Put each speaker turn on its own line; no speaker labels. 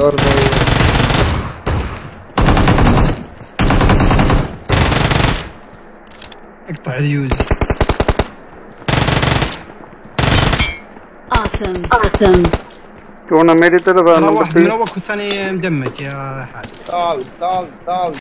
دور
اقطع اليوز
Awesome. Awesome.
كونا ميري تلفا
نمبر
3
واحد مروق والثاني مدمج يا حاج
تعال تعال تعال